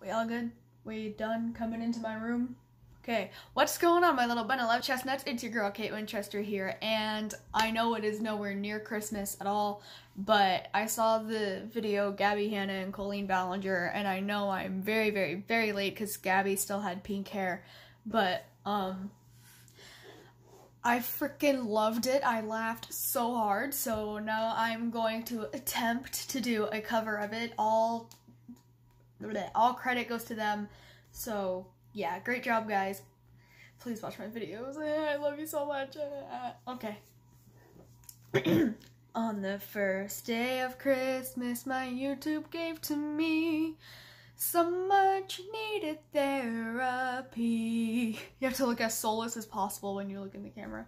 We all good? We done coming into my room? Okay, what's going on, my little bundle love chestnuts? It's your girl, Kate Winchester here, and I know it is nowhere near Christmas at all, but I saw the video Gabbie Hanna and Colleen Ballinger, and I know I'm very, very, very late because Gabbie still had pink hair, but, um, I freaking loved it. I laughed so hard, so now I'm going to attempt to do a cover of it. All all credit goes to them. So, yeah, great job, guys. Please watch my videos. I love you so much. Okay. On the first day of Christmas, my YouTube gave to me some much needed therapy. You have to look as soulless as possible when you look in the camera.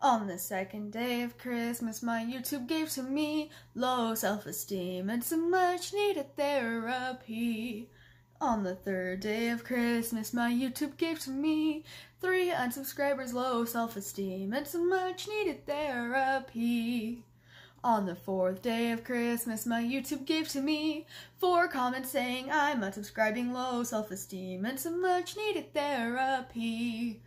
On the second day of Christmas, my YouTube gave to me low self-esteem and some much needed therapy. On the third day of Christmas, my YouTube gave to me three unsubscribers, low self-esteem, and some much needed therapy. On the fourth day of Christmas, my YouTube gave to me four comments saying I'm unsubscribing, low self-esteem, and some much needed therapy.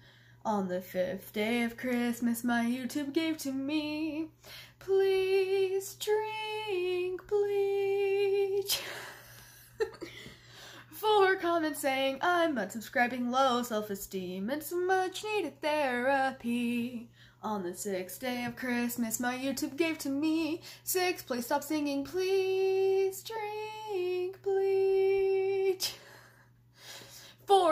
On the fifth day of Christmas, my YouTube gave to me, please drink bleach. Four comments saying I'm unsubscribing, low self-esteem, and some much needed therapy. On the sixth day of Christmas, my YouTube gave to me six, please stop singing, please drink bleach.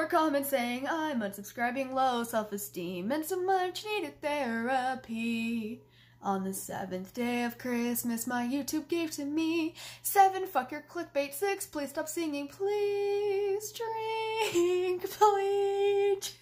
Comments saying I'm unsubscribing, low self-esteem, and some much needed therapy. On the seventh day of Christmas, my YouTube gave to me seven, fuck your clickbait, six, please stop singing, please drink bleach.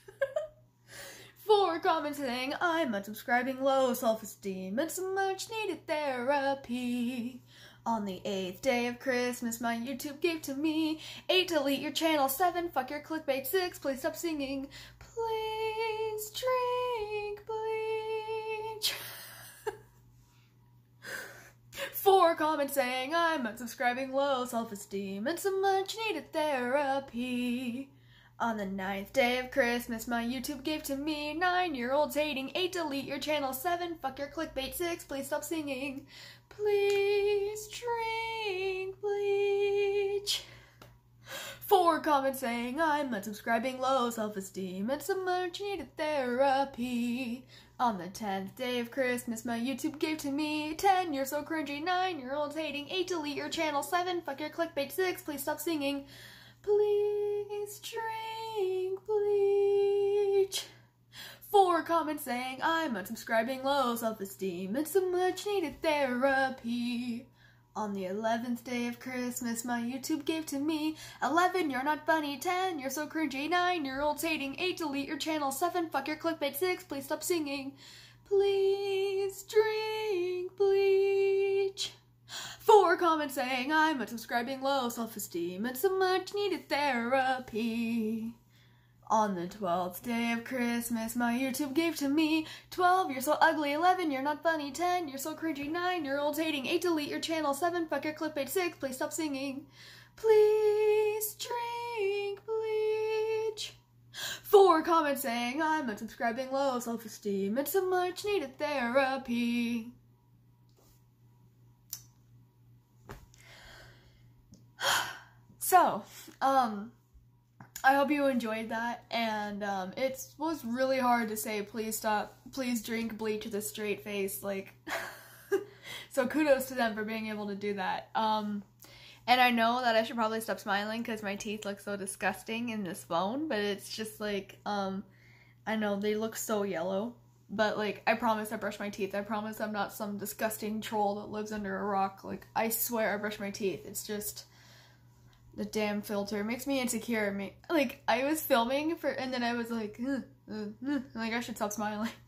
Four comments saying I'm unsubscribing, low self-esteem, and some much needed therapy. On the eighth day of Christmas, my YouTube gave to me eight, delete your channel, seven, fuck your clickbait, six, please stop singing, please drink bleach. Four comments saying I'm unsubscribing, low self-esteem, and some much needed therapy. On the ninth day of Christmas, my YouTube gave to me nine-year-olds hating, eight, delete your channel, seven, fuck your clickbait, six, please stop singing, please drink bleach. Four comments saying I'm unsubscribing, low self-esteem, and some much needed therapy. On the tenth day of Christmas, my YouTube gave to me 10, you're so cringy, 9, year olds hating, 8, delete your channel, 7, fuck your clickbait, 6, please stop singing, please drink bleach. Comments saying I'm unsubscribing, low self-esteem, and some much needed therapy. On the 11th day of Christmas, my YouTube gave to me 11, you're not funny, 10, you're so cringy, 9, you're old hating, 8, delete your channel, 7, fuck your clickbait, 6, please stop singing, please drink bleach. Four comments saying I'm unsubscribing, low self-esteem, and some much needed therapy. On the 12th day of Christmas, my YouTube gave to me 12, you're so ugly, 11, you're not funny, 10, you're so cringy, 9, you're old hating, 8, delete your channel, 7, fuck your clickbait, 6, please stop singing, please drink bleach. Four comments saying I'm unsubscribing, low self-esteem, and some much needed therapy. so, um, I hope you enjoyed that, and um, it was really hard to say please stop, please drink bleach with a straight face, like, so kudos to them for being able to do that. Um, and I know that I should probably stop smiling because my teeth look so disgusting in this phone, but it's just like, um, I know they look so yellow, but like, I promise I brush my teeth. I promise I'm not some disgusting troll that lives under a rock. Like, I swear I brush my teeth. It's just the damn filter makes me insecure. Me Like I was filming for, and then I was like, like I should stop smiling.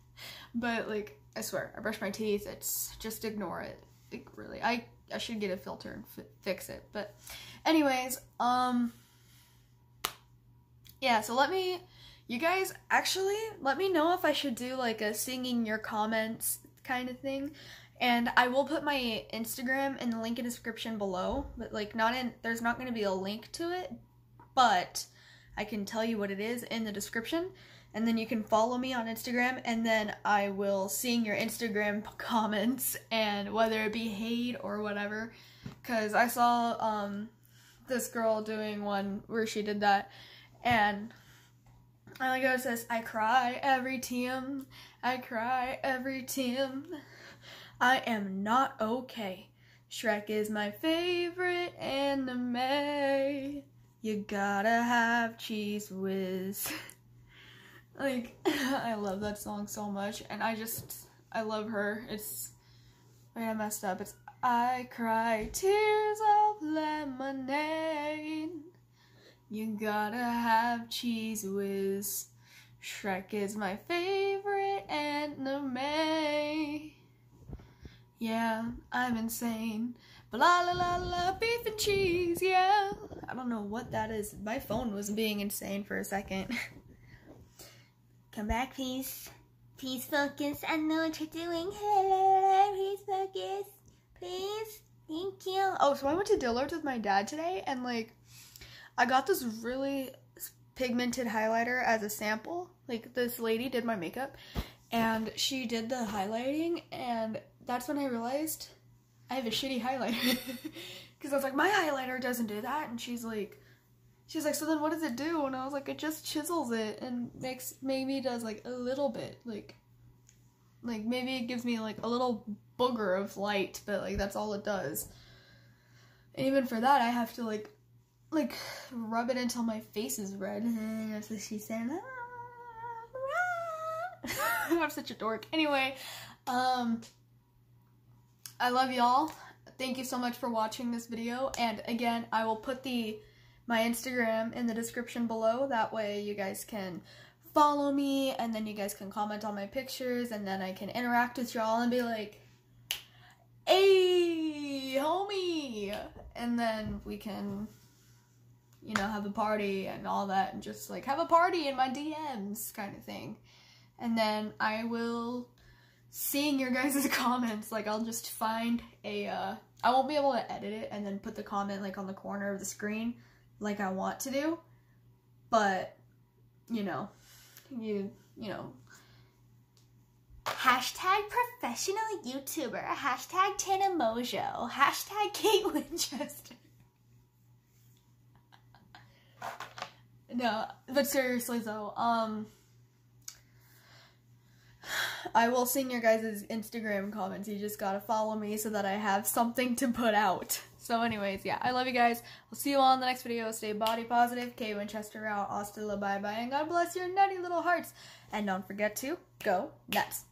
But like I swear, I brush my teeth. It's just ignore it. Like really, I I should get a filter and fix it. But anyways, um, yeah. So let me, you guys actually let me know if I should do like a singing your comments kind of thing. And I will put my Instagram in the link in the description below, but like not in, there's not going to be a link to it, but I can tell you what it is in the description. And then you can follow me on Instagram, and then I will seeing your Instagram comments and whether it be hate or whatever. Cause I saw um this girl doing one where she did that, and I like how it says, I cry every team, I cry every team. I am not okay. Shrek is my favorite anime. You gotta have Cheez Whiz. like, I love that song so much, and I just, I love her. It's, wait, I messed up. It's I cry tears of lemonade. You gotta have Cheez Whiz. Shrek is my favorite anime. Yeah, I'm insane. Blah la la la, beef and cheese, yeah. I don't know what that is. My phone was being insane for a second. Come back, please. Please focus. I know what you're doing. Hello, please focus. Please. Thank you. Oh, so I went to Dillard's with my dad today, and like, I got this really pigmented highlighter as a sample. Like, this lady did my makeup, and she did the highlighting, and that's when I realized I have a shitty highlighter. Because I was like, my highlighter doesn't do that. And she's like, she's like, so then what does it do? And I was like, it just chisels it and makes, maybe does like a little bit, like, like maybe it gives me like a little booger of light, but like that's all it does. And even for that, I have to like, like rub it until my face is red. Mm-hmm, that's what she said. Ah. I'm such a dork. Anyway, um, I love y'all. Thank you so much for watching this video. And again, I will put the my Instagram in the description below. That way you guys can follow me and then you guys can comment on my pictures and then I can interact with y'all and be like, hey, homie. And then we can, you know, have a party and all that and just like have a party in my DMs kind of thing. And then I will seeing your guys' comments. Like, I'll just find a, uh, I won't be able to edit it and then put the comment, like, on the corner of the screen like I want to do. But, you know, you, you know. Hashtag professional YouTuber. Hashtag Tana Mongeau. Hashtag Kate Winchester. no, but seriously though, um, I will sing your guys' Instagram comments. You just gotta follow me so that I have something to put out. So anyways, yeah, I love you guys. I'll see you all in the next video. Stay body positive. Kate Winchester out. Hasta la bye bye. And God bless your nutty little hearts. And don't forget to go nuts.